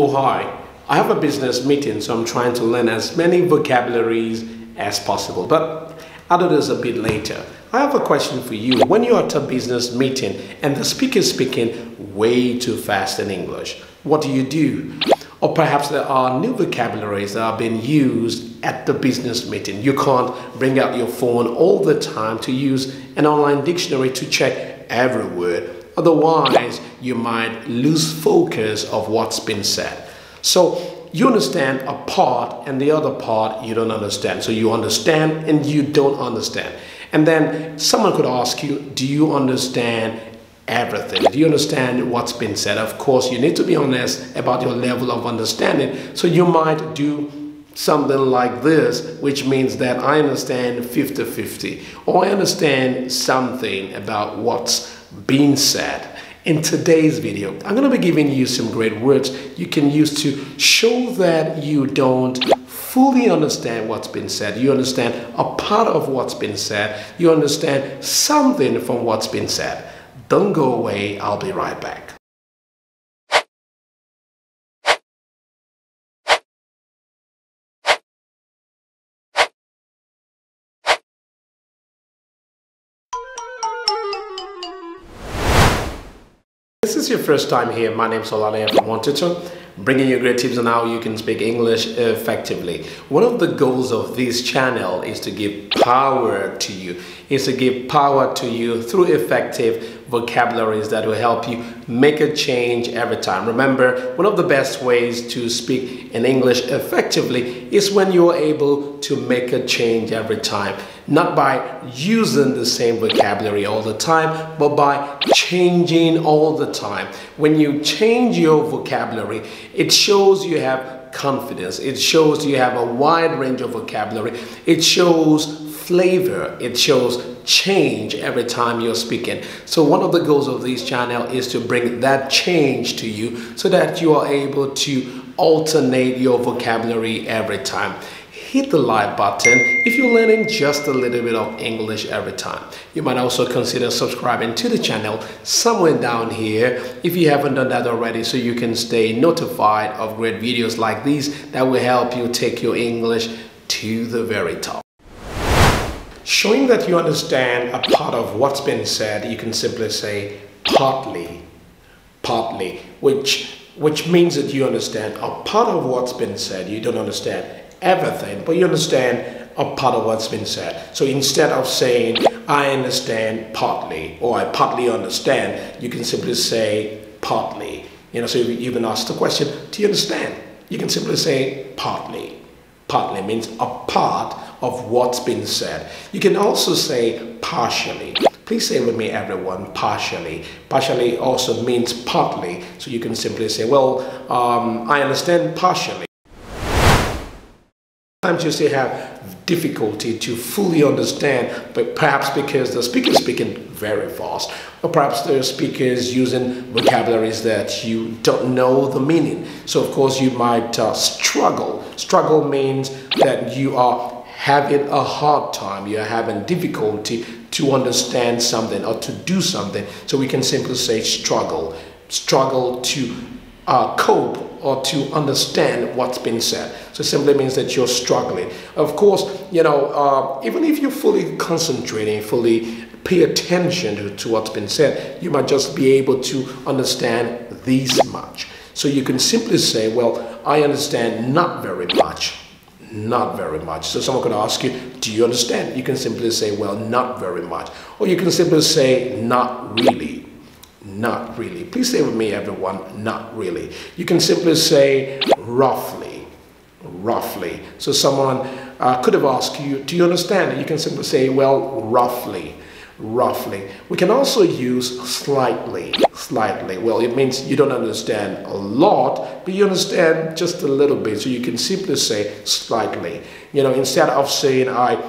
Oh, hi. I have a business meeting, so I'm trying to learn as many vocabularies as possible. But I'll do this a bit later. I have a question for you. When you're at a business meeting and the speaker is speaking way too fast in English, what do you do? Or perhaps there are new vocabularies that are being used at the business meeting. You can't bring out your phone all the time to use an online dictionary to check every word. Otherwise, you might lose focus of what's been said. So you understand a part and the other part you don't understand. So you understand and you don't understand. And then someone could ask you, do you understand everything. Do you understand what's been said? Of course, you need to be honest about your level of understanding. So you might do something like this, which means that I understand 50 50, or I understand something about what's being said. In today's video, I'm going to be giving you some great words you can use to show that you don't fully understand what's been said. You understand a part of what's been said. You understand something from what's been said. Don't go away, I'll be right back. This is your first time here. My name is Olale from One bringing you great tips on how you can speak English effectively. One of the goals of this channel is to give power to you, is to give power to you through effective vocabularies that will help you make a change every time. Remember, one of the best ways to speak in English effectively is when you're able to make a change every time. Not by using the same vocabulary all the time, but by changing all the time. When you change your vocabulary, it shows you have confidence. It shows you have a wide range of vocabulary. It shows flavor. It shows change every time you're speaking. So one of the goals of this channel is to bring that change to you so that you are able to alternate your vocabulary every time hit the like button if you're learning just a little bit of English every time. You might also consider subscribing to the channel somewhere down here if you haven't done that already so you can stay notified of great videos like these that will help you take your English to the very top. Showing that you understand a part of what's been said, you can simply say partly, partly, which which means that you understand a part of what's been said. You don't understand everything, but you understand a part of what's been said. So instead of saying, I understand partly, or I partly understand, you can simply say partly. You know, so you even ask the question, do you understand? You can simply say partly. Partly means a part of what's been said. You can also say partially. Please say with me, everyone, partially. Partially also means partly, so you can simply say, well, um, I understand partially. Sometimes you still have difficulty to fully understand, but perhaps because the speaker is speaking very fast, or perhaps the speaker is using vocabularies that you don't know the meaning. So of course you might uh, struggle. Struggle means that you are having a hard time, you're having difficulty to understand something or to do something. So we can simply say struggle. Struggle to uh, cope or to understand what's been said. So simply means that you're struggling. Of course, you know, uh, even if you're fully concentrating, fully pay attention to, to what's been said, you might just be able to understand this much. So you can simply say, well, I understand not very much. Not very much. So someone could ask you, do you understand? You can simply say, well, not very much. Or you can simply say, not really not really. Please say with me, everyone, not really. You can simply say roughly, roughly. So someone uh, could have asked you, do you understand? You can simply say, well, roughly, roughly. We can also use slightly, slightly. Well, it means you don't understand a lot, but you understand just a little bit. So you can simply say slightly. You know, instead of saying I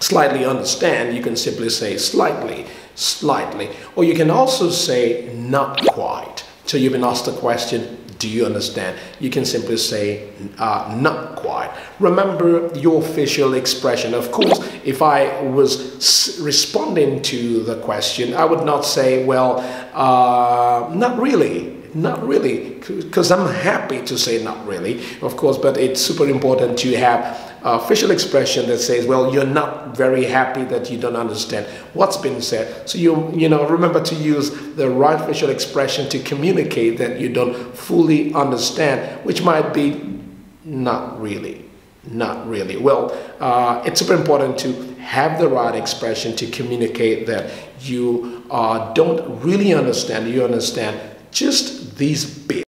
slightly understand, you can simply say slightly slightly. Or you can also say not quite. So you've been asked the question, do you understand? You can simply say uh, not quite. Remember your facial expression. Of course, if I was responding to the question, I would not say, well, uh, not really. not really, because I'm happy to say not really, of course, but it's super important to have a facial expression that says, well, you're not very happy that you don't understand what's been said. So you, you know, remember to use the right facial expression to communicate that you don't fully understand, which might be not really. Not really. Well, uh, it's super important to have the right expression to communicate that you uh, don't really understand. You understand just these bits.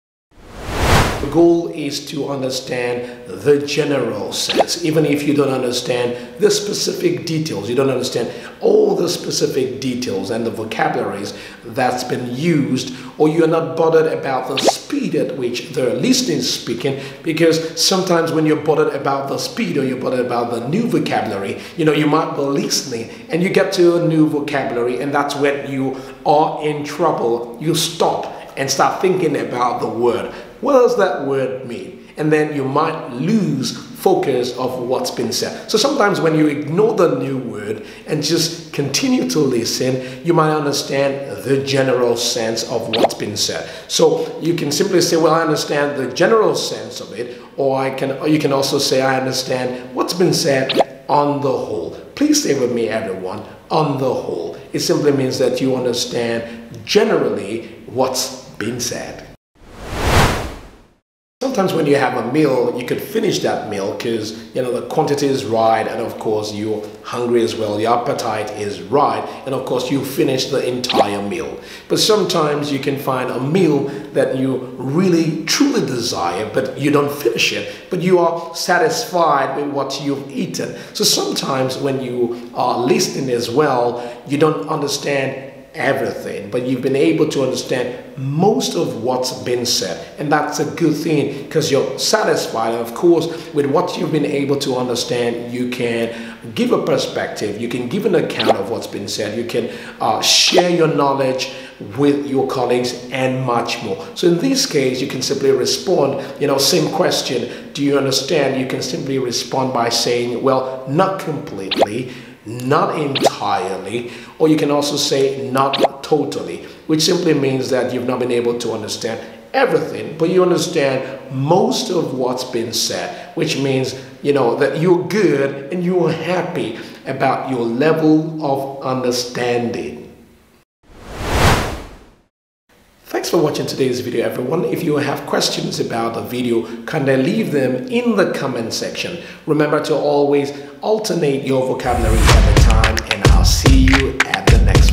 Goal is to understand the general sense, even if you don't understand the specific details, you don't understand all the specific details and the vocabularies that's been used, or you're not bothered about the speed at which the listener is speaking, because sometimes when you're bothered about the speed or you're bothered about the new vocabulary, you know, you might be listening and you get to a new vocabulary, and that's when you are in trouble. You stop and start thinking about the word. What does that word mean? And then you might lose focus of what's been said. So sometimes when you ignore the new word and just continue to listen, you might understand the general sense of what's been said. So you can simply say, well, I understand the general sense of it, or I can, or you can also say, I understand what's been said on the whole. Please stay with me, everyone, on the whole. It simply means that you understand generally what's been said. Sometimes when you have a meal, you could finish that meal because you know the quantity is right, and of course you're hungry as well. Your appetite is right, and of course you finish the entire meal. But sometimes you can find a meal that you really truly desire, but you don't finish it. But you are satisfied with what you've eaten. So sometimes when you are listening as well, you don't understand everything, but you've been able to understand most of what's been said. And that's a good thing because you're satisfied. And of course, with what you've been able to understand, you can give a perspective, you can give an account of what's been said, you can uh, share your knowledge with your colleagues and much more. So in this case, you can simply respond, you know, same question, do you understand? You can simply respond by saying, well, not completely, not entirely, or you can also say not totally, which simply means that you've not been able to understand everything, but you understand most of what's been said, which means, you know, that you're good and you're happy about your level of understanding. Thanks for watching today's video everyone. If you have questions about the video, kindly leave them in the comment section. Remember to always alternate your vocabulary every time and I'll see you at the next